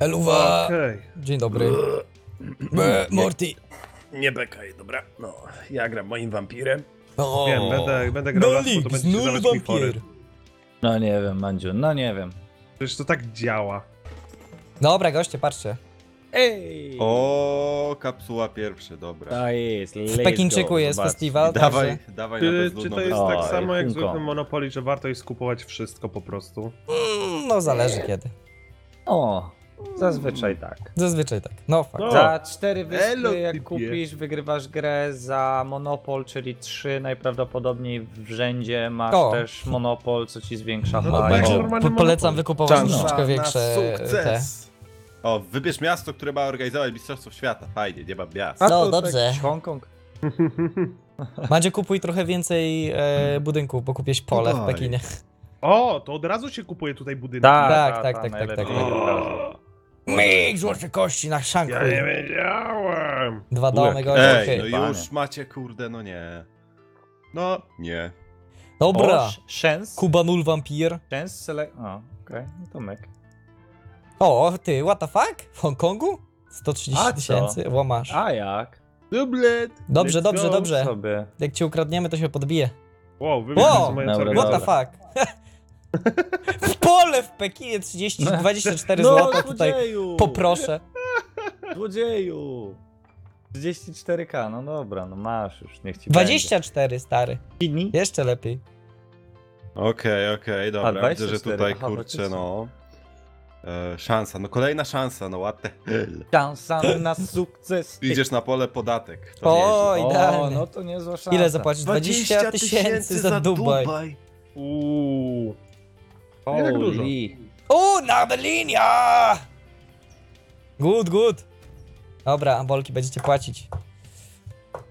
Eluwa! Okej. Dzień dobry. Be, Morty. Nie bekaj, dobra. No, ja gram moim wampirem. O. Wiem, będę, będę grał raz, bo to Nolik, będzie się znul dawać mi fory. wampir. No nie wiem, Mandziu, no nie wiem. Przecież to tak działa. Dobra, goście, patrzcie. Ej! O, kapsuła pierwszy, dobra. To jest, W Pekinczyku jest festiwal, Dawaj, także... dawaj na Czy, bezludną czy to jest wyspę. tak Oj, samo jak w zwykłym Monopoly, że warto jest skupować wszystko po prostu? Mm, No, zależy kiedy. O, zazwyczaj tak. Zazwyczaj tak. No, fakt. No. Za cztery wyspy, Elo, jak typie. kupisz, wygrywasz grę za Monopol, czyli trzy najprawdopodobniej w rzędzie masz O. też Monopol, co ci zwiększa No, hajs. tak, Także normalny po, polecam monopol. wykupować Szansa troszeczkę na większe te. sukces. O, wybierz miasto, które ma organizować Mistrzostwo Świata. Fajnie, nie mam miast. A No, to dobrze. jakiś Hongkong. Madzie, kupuj trochę więcej e, budynków, bo kupiłeś pole w. Pekinie. O, to od razu się kupuje tutaj budynek. Tak, ta, tak, ta, tak, tak, najlepiej tak. od razu. Myk, złote kości na szanku. Ja nie wiedziałem. Dwa domy, goście. Ej, no Panie. już macie, kurde, no nie. No, nie. Dobra. O, Szens? Kubanul wampir. Szens select... O, okej, no to myk. O, ty, what the fuck? W Hongkongu? A 130 co? tysięcy, łomasz. A jak? Dublet. Dobrze, Let's dobrze, go. dobrze. Sobie. Jak cię ukradniemy, to się podbije. Wow, wybierz Wow, dobra, całą What the fuck? w pole w Pekinie 30, 24 No, zł tutaj złodzieju! poproszę. Złodzieju! 34k, no dobra, no masz już, niech ci 24 stary. będzie. Jeszcze lepiej. Okej, okej, dobra. Widzę, że 24. tutaj, Aha, kurczę, faktycznie. no. E, szansa, no kolejna szansa, no what the hell. Szansa na sukces. Idziesz na pole podatek. O, nieźle. o, idealnie. no to niezła szansa. Ile zapłacisz? 20 tysięcy za Dubaj. Uuu. Jak dużo? Holy. O, na linia! Good, good. Dobra, ambolki będziecie płacić.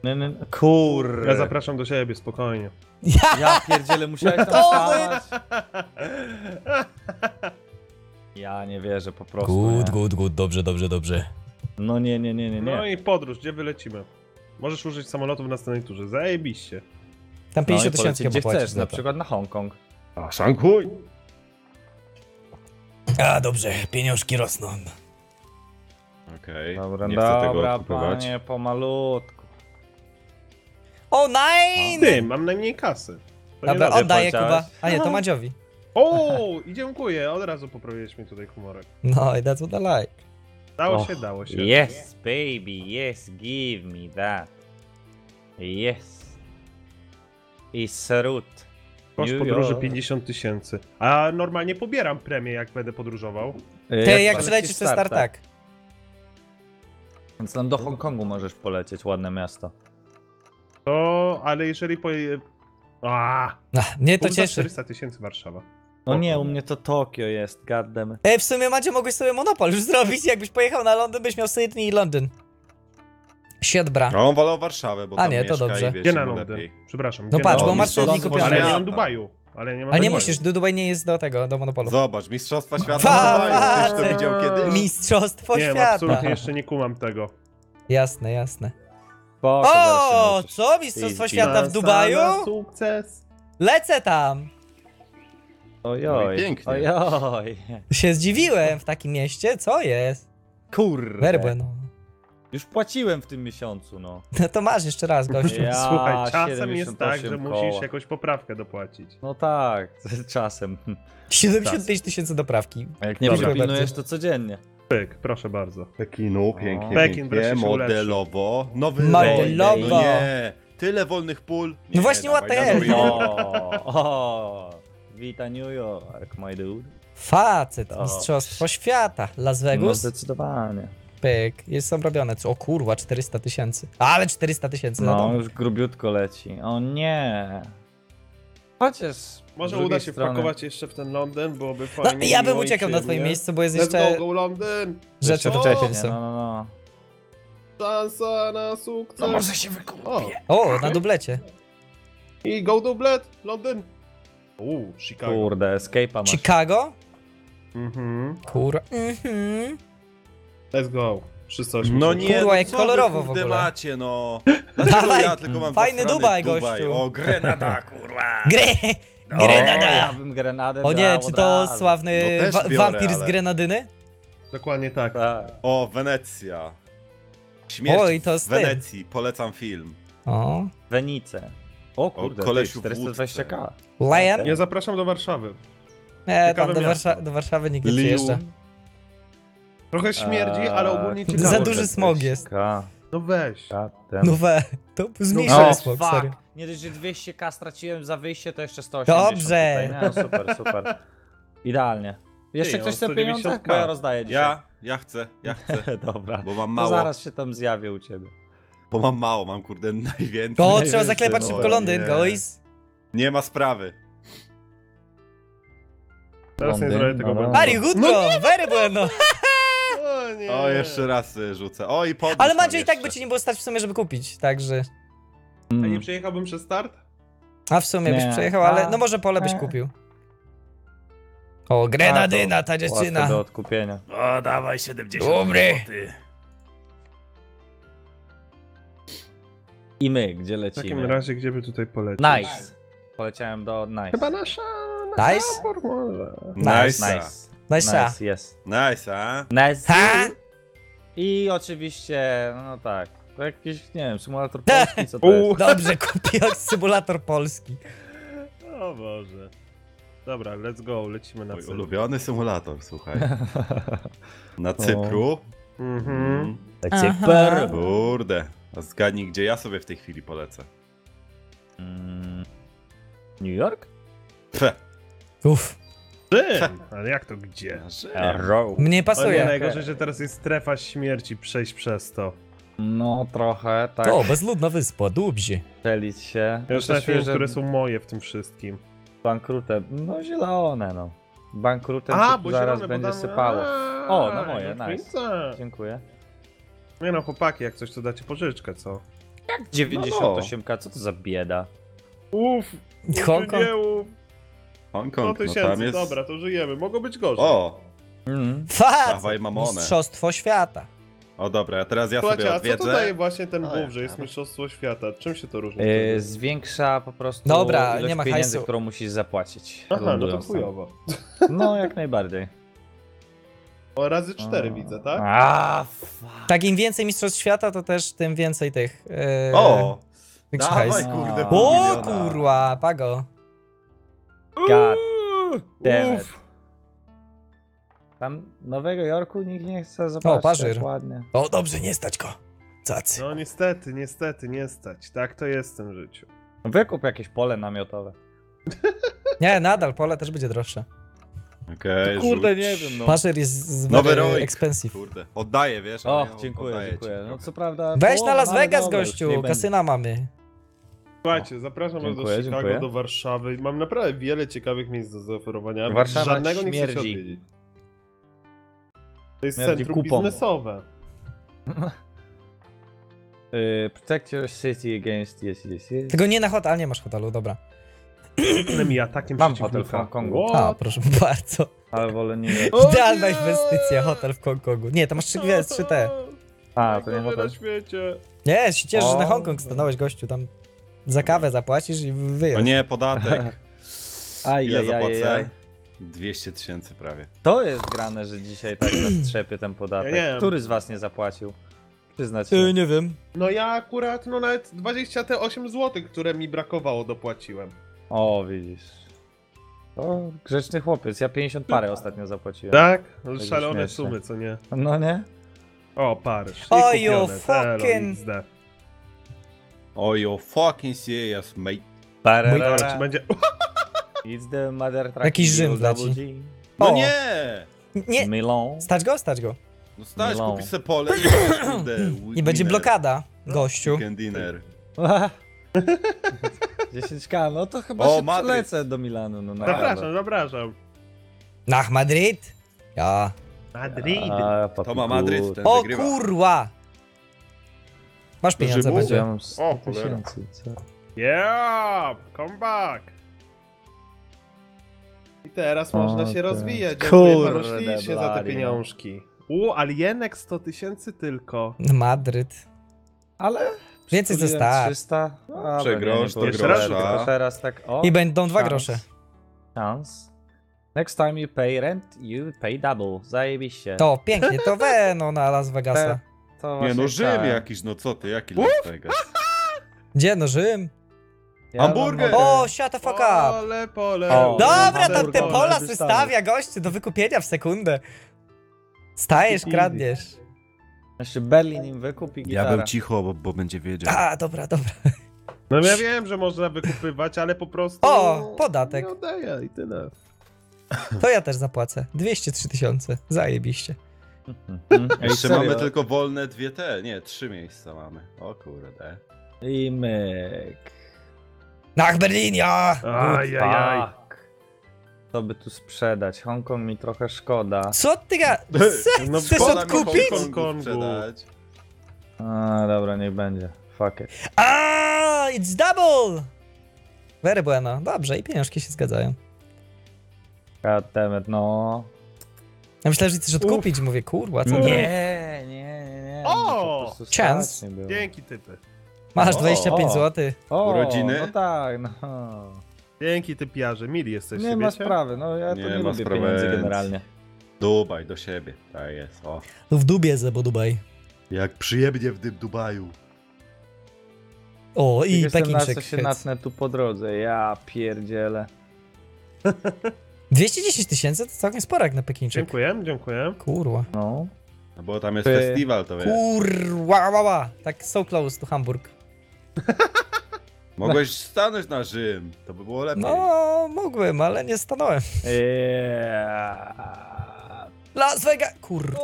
Nie, nie, nie. Kur. Ja zapraszam do siebie, spokojnie. Ja pierdzielę, musiałeś tam O, stanąć. Ja nie wierzę po prostu. nie. good, good, dobrze, dobrze, dobrze. No nie, nie, nie, nie, No nie. i podróż, gdzie wylecimy? Możesz użyć samolotu w następnej turze. Zajebiście. Tam No 50 i tysięcy polecieć chyba gdzie płacisz chcesz, za na to. przykład na Hongkong. A, Szanghaj? A, dobrze, pieniążki rosną. Okej, Dobra, nie chcę tego dobra, kupować. panie, pomalutku. O, nine! Ty, mam najmniej kasy. To nie Dobra, dobrze. oddaję powiedziałeś. Kuba. A nie, to Madziowi. O, i dziękuję, od razu poprawiłeś mi tutaj humorek. No i that's what I like. Dało Och, się, dało się. Yes, baby, yes, give me that. Yes. I srut. Koszt New podróży York. 50 tysięcy. A normalnie pobieram premię, jak będę podróżował. Ty, jak przylecisz przez start, startak. Więc tam do Hongkongu możesz polecieć, ładne miasto. To, ale jeżeli po... A, Ach, mnie to cieszy. 400 tysięcy Warszawa. No nie, u mnie to Tokio jest, goddamn. E, w sumie Madzie mogłeś sobie monopol już zrobić, jakbyś pojechał na Londyn, byś miał Sydney i Londyn. Siedbra. No, on wolał Warszawę, bo A tam nie, to mieszka dobrze. i wiecie, Gdzie na mu Londyn? lepiej. Przepraszam. No gdzie patrz, na bo Londyn? masz Mistrzostwo kupione. Ale ja nie świata. mam Dubaju. Ale nie mam A nie Dubaju. musisz, do Dubaj nie jest do tego, do monopolu. Zobacz, Mistrzostwa Świata Fa- w Dubaju. Ktoś to fa- widział kiedyś? Mistrzostwo Nie, no, świata. absolutnie jeszcze nie kumam tego. Jasne, jasne. Spoko, zaraz się O, nauczysz. co? Mistrzostwo Easy. świata w Szansa Dubaju? na sukces. Lecę tam. Ojoj, No i pięknie. ojoj. Się zdziwiłem w takim mieście, co jest? Kurde. Werbę, no. Już płaciłem w tym miesiącu, no. No to masz jeszcze raz, gościu. Ja, Słuchaj, czasem jest 78 tak, że koła. musisz jakąś poprawkę dopłacić. No tak, czasem. 75 tysięcy doprawki. A jak nie Dobra. przypilnujesz, to codziennie. Pyk, proszę bardzo. Pekinu, pięknie, Pekin pięknie, modelowo. Nowy Modelowo. no nie, tyle wolnych pól. Nie, No właśnie, o, Wita New York, my dude. Facet, mistrzostwo świata. Las No Vegas, zdecydowanie. Pyk. Jest są robione. Co? O kurwa, 400 tysięcy. Ale 400 tysięcy za No, dom. już grubiutko leci. O nie. Chociaż. z Może drugiej uda się strony- wpakować jeszcze w ten Londyn, byłoby No, fajnie. ja bym miło i uciekał na twoim miejscu, bo jest Let's jeszcze go, go Londyn! rzeczy Jeszcze do wcześniej, czasu. no, no, no. Szansa na sukces! się wykupię. O, O, na dublecie. i go dublet, Londyn! Uuu, Chicago. Kurde, escape'a masz. Chicago? Mhm. Kurwa. Mhm. Let's go. 380. No nie, Kurwa, no jak co kolorowo wy, w kurde, ogóle. macie, no. Dlaczego Dawaj, ja tylko mam fajny zasrany Dubaj, gościu. O, Grenada, kurwa. Gre... O, ja Grenada. bym grenadę O nie, dał czy od to razu. sławny No też wa biorę, wampir z ale- Grenadyny? Dokładnie tak. Tak. O, Wenecja. Śmierć Oj, to z w tym. Wenecji, polecam film. O. Wenice. O kurde, kolesiu ty, w 420k. Lion? Nie zapraszam do Warszawy. Nie, tam Ciekawe do, miasto. Warsza do Warszawy nikt nie Liu. przyjeżdża. Trochę śmierdzi, ale ogólnie Eee, ciekawe. Za duży smog jest. K, No weź. K, No we, to zmniejsza No, no, smog, fuck. sorry. Nie dość, że 200k straciłem za wyjście, to jeszcze 180 Dobrze. Tutaj. No, super, super. Idealnie. Jeszcze Ty, ktoś chce pieniądze? 190K. Bo ja rozdaję dzisiaj. Ja, ja chcę, ja chcę, Dobra. bo mam To mało, zaraz się tam zjawię u ciebie. bo mam mało, mam kurde najwięcej. O, Nie trzeba zaklepać no, szybko Londyn, nie. guys. Nie ma sprawy. Teraz nie Londyn, zrobię tego. Very good, no, very bueno. O nie. O, jeszcze raz rzucę. O, i podnieś Ale Mandzio i tak by ci nie było stać w sumie, żeby kupić, także... A nie Mm. przejechałbym przez start? A w sumie byś Nie. przejechał, ale A. no może pole byś E. kupił. O, grenadyna ta Łatwe dziewczyna. do odkupienia. O, dawaj 70 Dobry. złotych. I my, gdzie W takim lecimy? razie, gdzie by tutaj polecieć? Nice. Poleciałem do Nice. Chyba nasza... Nice? Może. Nice. Nice. Nice. Nice, jest. Nice, a? Nice. Ha? I oczywiście, no tak, to jakiś, nie wiem, symulator polski, co to jest? Dobrze, kupił symulator polski. O Boże. Dobra, let's go, lecimy na Mój Cypr. ulubiony symulator, słuchaj. Na Cypru. Mhm. Tak Aha. super. Kurde. A zgadnij, gdzie ja sobie w tej chwili polecę. Mm, New York? Pfe. Uff, Czym? Ale jak to gdzie? Arrow. mnie O nie, pasuje. najgorzej, że teraz jest strefa śmierci, przejść przez to. No trochę, tak, To, bezludna wyspa, dobrze. strzelić się. Ja już To na film, świeże które są moje w tym wszystkim. Bankrutem, no zielone no. Bankrutem A, się bo zaraz zielone, będzie bo tam... sypało. A, O, no moje, no nice. widzę. Dziękuję. Nie no, chłopaki, jak coś to dacie pożyczkę, co? 98k, co to za bieda? Uff, Hongkong? nie uf, 100 Hongkong, no tam tysięcy, jest... dobra, to żyjemy. Mogło być gorzej. O, Mm. Dawaj mamonę. Mistrzostwo świata. O dobra, a teraz ja Słuchajcie, sobie a co to daje odwiedzę. właśnie ten O, ja że jest tam. mistrzostwo świata? Czym się to różni? Yy, zwiększa po prostu Dobra, ilość nie ma pieniędzy, hajsu. którą musisz zapłacić. Aha, no to lądując tam. chujowo. No, jak najbardziej. O, razy cztery widzę, tak? A, fuck. Tak, im więcej mistrzostw świata, to też tym więcej tych... Yy, O, dawaj hajs. kurde, O, pół O miliona. kurwa, pago. God damn it. Uff. Tam Nowego Jorku nikt nie chce zobaczyć. Pażyr. tak ładnie. O, dobrze, nie stać go. Cacy. No niestety, niestety, nie stać. Tak to jest w tym życiu. Wykup jakieś pole namiotowe. Nie, nadal, pole też będzie droższe. Okej, Kurde, rzuć. nie wiem, no. Paszer jest z Nowy very expensive. Kurde, oddaję, wiesz? O, ale ja dziękuję, oddaję dziękuję. ci No co prawda... Weź połowa, na Las no ale Vegas, dobra, już gościu, kasyna mamy. Słuchajcie, zapraszam was do Chicago, dziękuję. do Warszawy. Mam naprawdę wiele ciekawych miejsc do zaoferowania, ale Warszawa żadnego nie chcecie śmierdzi. odwiedzić. To jest Śmierdzi centrum kupą. biznesowe. Y, protect your city against... Yes, yes, yes. Tylko nie na hotel, nie masz hotelu, dobra. Innymi atakiem Mam hotel w Hongkongu. A, proszę bardzo. Ale wolę nie... Idealna nie! inwestycja, hotel w Hongkongu. Nie, to masz trzy gwiazdy, trzy T. A, to nie hotel. na świecie. Nie, się cieszysz, że na. Hongkong stanąłeś, gościu, tam za kawę zapłacisz i O wyjeżdżasz. nie, podatek. Aj, Ile aj, aj, aj. zapłacę? 200 tysięcy prawie. To jest grane, że dzisiaj tak trzepie ten podatek. Ja nie wiem. Który z was nie zapłacił? Przyznać się. Yy, nie wiem. No ja akurat, no nawet 28 zł, które mi brakowało, dopłaciłem. O, widzisz. O, grzeczny chłopiec. Ja 50 parę ostatnio zapłaciłem. Tak? No, Tak szalone śmieszne. sumy, co nie? No nie? O, Paryż. O, you fucking- XD. O, you fucking serious, mate. Dobra, czy będzie... It's the mother trucking Jakiś Rzym leci. No O. nie! Nie, Milan. stać go, stać go. No stać, Milą. kupisz se pole i masz, kurde, I będzie blokada, gościu. Weekend dinner. 10k, no to chyba O, się Madryt. przylecę do Milanu. No, Zapraszam, zapraszam. Nach Madryt? Ja. Madrid. A, papi To ma Madryt, ten O wygrywa. kurwa! Masz pieniądze, Rzymu? będzie. Ja mam 100 O, cholera. tysięcy, co? Yeah! Come back! I teraz O, można się tak. rozwijać. Kurde, Dziękuję panu ślicznie za te pieniążki. U, alienek 100 tysięcy tylko. Madryt. Ale... Więcej zostaw. 300. A, Przegrosz, nie, było to grosza. tylko teraz tak o. I będą dwa szans. grosze. Szans. Next time you pay rent, you pay double. Zajebiście. To pięknie, to we no na Las Vegasa. To Nie no, Rzym tak. jakiś, no co ty, jaki Las Vegas? Gdzie no Rzym? Ja Hamburger! O, shut the fuck up! Pole, pole. O, Dobra, tam te pola wystawia goście do wykupienia w sekundę. Stajesz, kradniesz. Jeszcze Berlin im wykupi Ja gitarę. bym cicho, bo, bo będzie wiedział. A, dobra, dobra. No ja wiem, że można wykupywać, ale po prostu... O, podatek. Nie oddaję i tyle. To ja też zapłacę. 203 tysiące. Zajebiście. Mhm. Jeszcze serio? mamy tylko wolne dwie te, nie, trzy miejsca mamy. O kurde. I myk. Nach Berlin, ja! Ajajaj. Co by tu sprzedać? Hongkong mi trochę szkoda. Co ty ga... No Chcesz szkoda mi odkupić? Hongkongu sprzedać. A, dobra, niech będzie. Fuck it. A, it's double! Very bueno. Dobrze, i pieniążki się zgadzają. God damn it, no. Ja myślałem, że chcesz odkupić. Mówię, kurwa, co Nie, nie, nie, nie. O! to po prostu Chance. strasznie było. Dzięki typy. Masz O, 25 o. zł. O, Urodziny? No tak, no. Dzięki typiarze, mili jesteście, Nie ma wiecie? sprawy, no ja Nie to nie ma lubię sprawy. pieniędzy generalnie. Dubaj do siebie, tak jest, o. W dubie zebo Dubaj. Jak przyjemnie w tym Dubaju. O, i Jestem na Pekinczyk. co się natnę tu po drodze, ja pierdzielę. 210 tysięcy to całkiem sporo jak na Pekinczyk. Dziękuję, dziękuję. Kurwa. No. No bo tam jest Ty- festiwal, to wiesz. Kurwa, wa, wa. Tak so close to Hamburg. Mogłeś stanąć na Rzym, to by było lepiej. No, mogłem, ale nie stanąłem. Yeah. Las Vegas! Kur...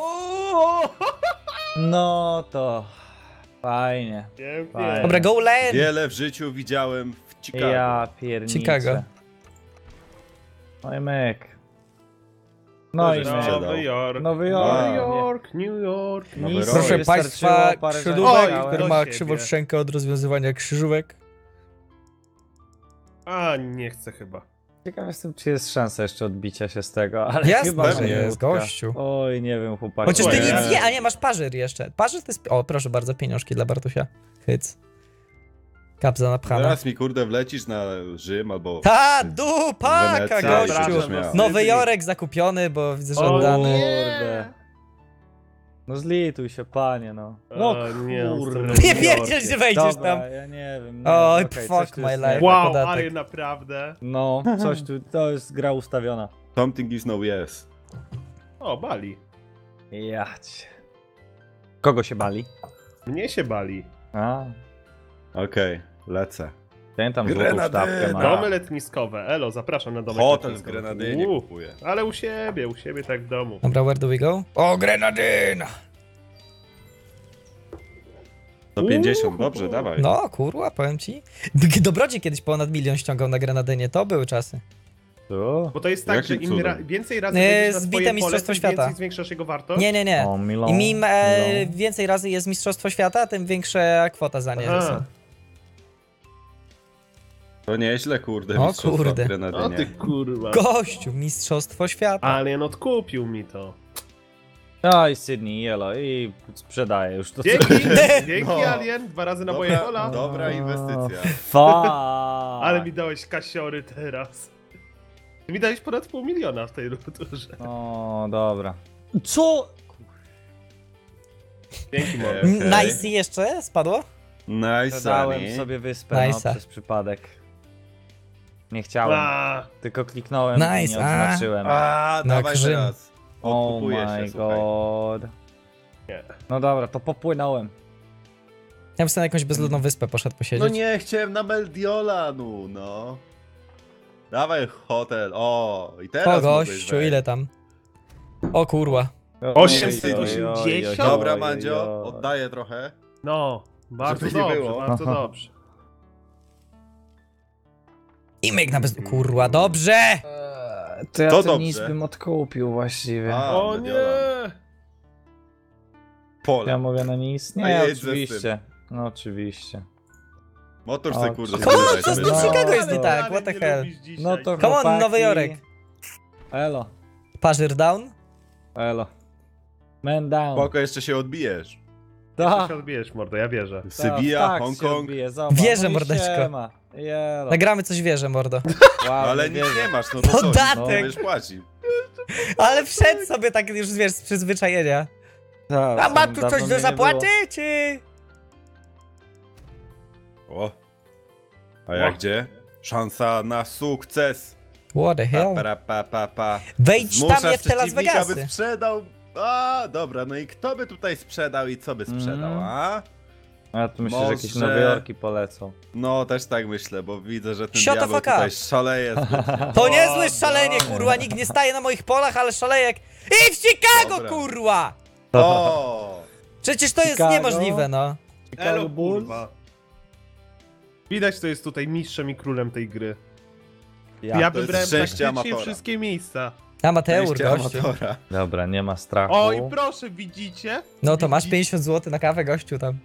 No to fajnie. Pięknie. Fajnie. Dobra, go land! Wiele w życiu widziałem w Chicago. Ja pierniczę. Chicago. No i myk. No i myk. sprzedał. Nowy Jork. Nowy Jork. New York, New York. Nowy. Proszę. Wystarczyło Państwa, rzeczy. Oj, który do ma siebie. krzywostrzękę od rozwiązywania krzyżówek. A, nie chcę chyba. Ciekaw jestem, czy jest szansa jeszcze odbicia się z tego, ale Jasne, chyba że że jest, gościu. Oj, nie wiem, chłopaki. Chociaż ty Ojej. nic nie, a nie, masz parzyr jeszcze. Parzyr to jest... O, proszę bardzo, pieniążki dla Bartusia. Hyc. Kapza napchana. Teraz mi kurde wlecisz na Rzym albo... Ta dupaka, Wenecja gościu! i będziesz No, miał. Nowy Jorek zakupiony, bo widzę, że O oddany. Kurde. No zlituj się, panie, no. No O, nie, kurde. Nie Yorkiem. że wejdziesz tam. Dobra, ja nie wiem. Nie, Oj, okej, fuck coś tu my jest life. Wow, podatek. ale naprawdę. No, coś tu, to jest gra ustawiona. Something is no yes. O, bali. Jać. Kogo się bali? Mnie się bali. A, Okej, lecę. ten tam złotą Grenadyna. stawkę ma. Domy letniskowe. Elo, zapraszam na domek Hotel w letniskowy. Grenadynie U, kupuję. Ale u siebie, u siebie tak w domu. Dobra, where do we go? O, Grenadyna! 150, dobrze, dawaj. No, kurwa, powiem ci. D- Dobrodzie kiedyś ponad milion ściągał na Grenadynie, to były czasy. Tu? Bo to jest tak, Jakim że im cudem? ra więcej razy Nie, wejdziesz na zbite swoje pole, Mistrzostwo tym Świata. więcej zwiększasz jego wartość? Nie, nie, nie. O, Milon. Im im e, Milon. więcej razy jest Mistrzostwo Świata, tym większa kwota za nie. Aha. są. To nieźle, kurde, O mistrzostwa kurde. w O ty kurwa. Gościu, Mistrzostwo Świata. Alien odkupił mi to. Oj, Sydney, Yellow i sprzedaję już to. co- Dzięki, dzięki No. Alien, dwa razy na moje Dobra, pola. dobra inwestycja. Fuck. Ale mi dałeś kasiory teraz. Ty mi dałeś ponad pół miliona w tej turze. O, dobra. Co? Dzięki, Mo. Okej. Nice jeszcze spadło? Nice, Sprzedałem Sunny. sobie wyspę no, przez przypadek. Nie chciałem, A, tylko kliknąłem i Nice, nie a. odznaczyłem. A, Na dawaj Krzym. teraz. Oh Odkupuję my się, słuchaj. god. Nie. No dobra, to popłynąłem. Ja bym sobie na jakąś bezludną wyspę poszedł posiedzieć. No nie, chciałem na Meldiolanu, no. Dawaj hotel, o, i teraz O gościu, ile tam? O kurwa. 880? Dobra, Mandzio, oddaję trochę. no, bardzo Żeby nie dobrze, było. bardzo dobrze. I myk na bez... Kurwa, dobrze! Eee, To ja To ten dobrze. nic bym odkupił właściwie. A, O Mediolan. nie! Pole. Ja mówię na nic? A Nie, jedź ze oczywiście. No oczywiście. Motor O, se kurde co? zbieraj Co z tym No, Chicago jest nie to- tak? What the hell? No to Come on, chłopaki. Nowy Jorek. Elo, Parzyr down? elo. Man down. Spoko, jeszcze się odbijesz. Da. Ty się odbijesz, mordo, ja wierzę. Sybija, tak, się Hongkong. odbije, zobacz. Wierzę, no i mordeczko. siema. Jelo. Nagramy coś wierzę, mordo. Wow, Ale nie nic wierzę. nie masz, no to co? Podatek! No, będziesz płacić. Ale wszedł sobie tak już, wiesz, z przyzwyczajenia. Tak, A ma tam tu dawno coś mnie do nie zapłaty, było. czy... O. A jak gdzie? Szansa na sukces. What the Pa, hell? pa, pa, pa, pa. Wejdź tam, Zmuszasz w te Las przeciwnika, by Vegasy. sprzedał. A, dobra, no i kto by tutaj sprzedał i co by sprzedał, Mm. a? A tu myślę, że jakieś Może- Nowe Jorki polecą. No, też tak myślę, bo widzę, że ten Shut the diabeł fuck up. tutaj szaleje. zbytnio. To O, niezłe szalenie, dobra. kurwa, nikt nie staje na moich polach, ale szalejek... I w Chicago, Dobra. kurwa! O! Przecież to jest Chicago? niemożliwe, no. Elo, Bulls? kurwa. Widać, kto jest tutaj mistrzem i królem tej gry. Ja, to wybrałem szczęście praktycznie amatora. wszystkie miejsca. Amateur, gościu. amatora. Dobra, nie ma strachu. O, i proszę, widzicie? No to masz Widzicie? 50 zł na kawę, gościu, tam.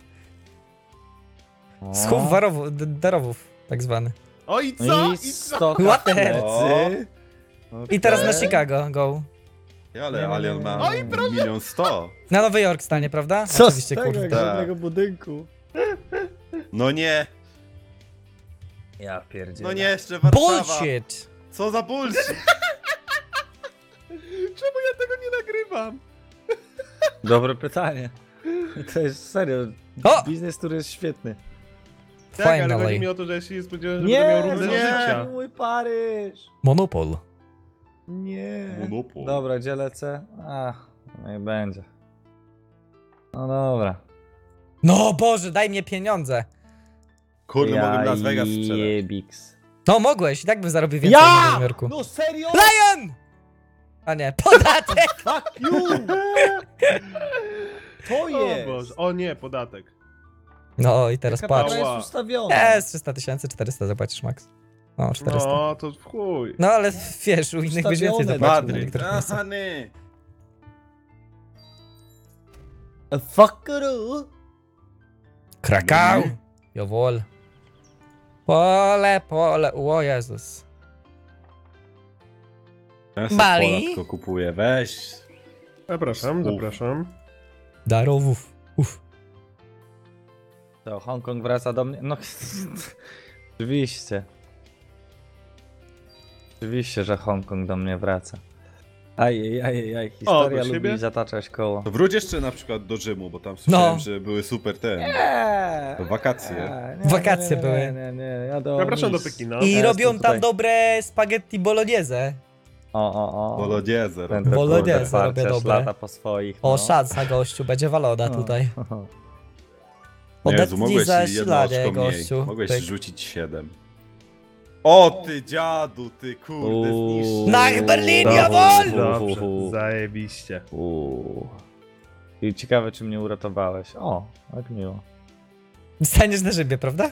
O. Schów warowów, d- darowów, tak zwany. O, i co? I I co? 100 What the hell? plecy. I teraz na Okej. Chicago, go. Ale Alien ma Oj, milion sto. Na Nowy Jork stanie, prawda? Co Oczywiście, z tego, kurde. jak Tak. żadnego budynku? No nie, Ja pierdzielę. no nie, jeszcze Warszawa. Bullshit! Co za bullshit. Czemu ja tego nie nagrywam? Dobre pytanie. To jest serio. O! Biznes, który jest świetny. Tak, ale chodzi mi o to, że ja się nie spodziewałem, że Nie, będę miał równe nie, życia. mój Paryż. Monopol. Nie. Monopol. Dobra, gdzie lecę? Ach, niech będzie. No dobra. No Boże, daj mnie pieniądze. Kurde, mogłem Las Vegas sprzedać. Jebiks. No mogłeś, i tak bym zarobił więcej w Nowym Jorku. No serio? Lion! A nie, podatek! Fuck you! To O jest! Boże, o nie, podatek. No i teraz Jaka patrz. Ała. jest ustawiona. Jest 300 tysięcy, 400 zapłacisz max. No, 400. No, No, to w chuj. ale wiesz, u innych byś więcej Ustawione. zapłacił. na Madryt. niektórych miejscach. Aha, nie. A Fuckeru! Krakau! Jowol. Pole, pole, o Jezus. Ja Bali? Kupuję, weź. Zapraszam, Uf. zapraszam. Darowów. Uf. To Hongkong wraca do mnie. No, oczywiście. Oczywiście, że Hongkong do mnie wraca. Ajej, ajej, aj, historia do lubi siebie? zataczać koło. To wróć jeszcze na przykład do Rzymu, bo tam słyszałem, No. że były super. Nie, To wakacje. nie, nie, Wakacje nie, były. Nie, nie, nie, ja do Zapraszam do. Pekina. I Ja robią tam dobre spaghetti bolognese. O, o, o. Bolognese. Ten robię. to Bolognese kurde, robię farciarz dobre. lata po swoich. O, no. szansa, gościu, będzie walona No. tutaj. Jezu, Odetnij mogłeś za jedno śladzie, oczko mniej. gościu. Mogłeś Pyk. rzucić 7. O ty dziadu, ty kurde, Uuu. zniszczy. Nach Berlin, Dobrze, jawohl! Dobrze, Uhu. zajebiście. Uuu. I ciekawe, czy mnie uratowałeś. O, jak miło. Staniesz na szybie, prawda?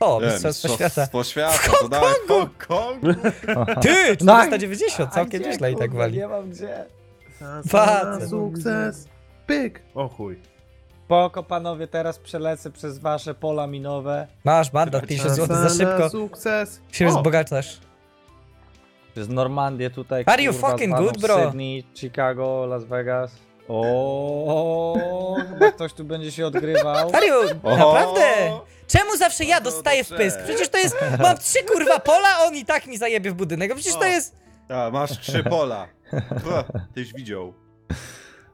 O, Nie, mistrzostwo świata. Mistrzostwo świata, to dawaj w Hongkongu. Ty, No, 490, całkiem A gdzie, nieźle i tak wali. Nie mam gdzie. Facet. Sukces. Pyk. O chuj. Spoko, panowie, teraz przelecę przez wasze pola minowe. Masz mandat, 50 zł za szybko Sukces. się O, wzbogacasz. Przez Normandię tutaj. Are you kurwa, fucking zwaną good, bro? Sydney, Chicago, Las Vegas. O, chyba ktoś tu będzie się odgrywał. Mario, O! naprawdę? Czemu zawsze ja No to dostaję w pysk? Przecież to jest, mam trzy kurwa pola, a on i tak mi zajebie w budynek. A Przecież to jest... A, masz trzy pola. Ua, Tyś widział.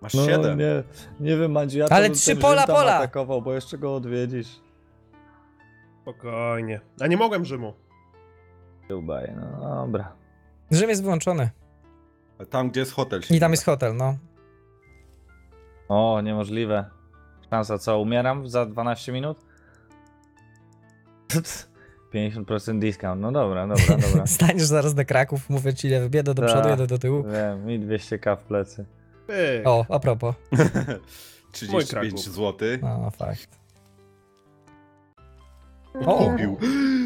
Masz No siedem. nie, nie wiem, Mandziu, ja to Ale bym trzy pola, pola. atakował, bo jeszcze go odwiedzisz. Spokojnie. A nie mogłem Rzymu. Dubaj, no dobra. Rzym jest wyłączony. Tam, gdzie jest hotel. się I tam nie jest hotel, no. O, niemożliwe. Szansa co, umieram za 12 minut? 50% discount, no dobra, dobra, dobra. Staniesz zaraz do Kraków, mówię ci, ile biedę do przodu, Tak. jedę do tyłu. Wiem, i 200k w plecy. Pyk. O, a propos. Mój 35 Kraków. No, zł. no fakt. O, Kupił.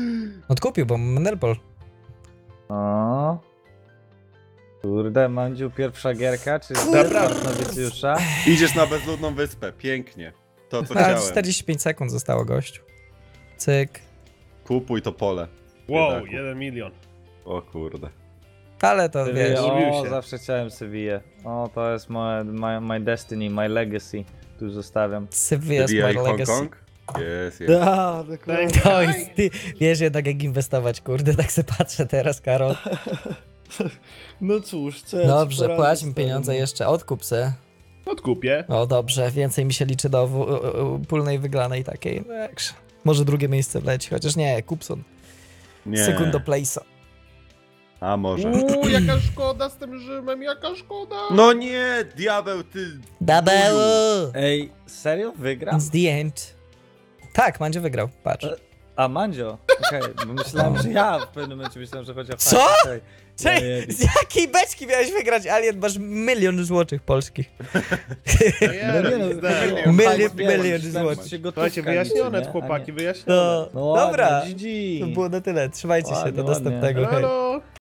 odkupił, bo Mendelpol. O. Kurde, Mandziu, pierwsza gierka, czy zdradzasz nowicjusza? Idziesz na bezludną wyspę. Pięknie. To, co chciałem. 45 sekund zostało, gościu. Cyk. Kupuj to pole. Wow, Biedaku. jeden milion. O kurde. Ale to wiesz. O, się. zawsze chciałem Sevilla. O, to jest moje, my, my destiny, my legacy. Tu zostawiam. Sevilla jest my Hong legacy. Kong? Jest, jest. Da, dokładnie. To jest, ty wiesz jednak jak inwestować, kurde, tak se patrzę teraz, Karol. No cóż, co ja ci Dobrze, poradzę, płać mi pieniądze no. jeszcze, odkup se. Odkupię. O dobrze, więcej mi się liczy do w, u- u- pólnej wygranej takiej. No jakże. Może drugie miejsce wleci, chociaż nie, Kupson. Nie. Sekundo place'a. A może. Uuu, jaka szkoda z tym Rzymem, jaka szkoda. No nie, diabeł, ty. Double! Ej, serio? Wygra? It's the end. Tak, Mandzio wygrał, patrz. A, Mandzio. Okej, bo myślałem, że ja w pewnym momencie myślałem, że chodzi o Co? fakt. Cześć, Ja- z jakiej beczki miałeś wygrać, Alien? Masz milion złotych polskich. No No nie no, Milion, no, milion, milion złotych. Słuchajcie, wyjaśnione, chłopaki, wyjaśnione. No, No dobra. ładnie, GG. To było na tyle. Trzymajcie się, Ładnie, do ładnie. następnego. Hej. Halo.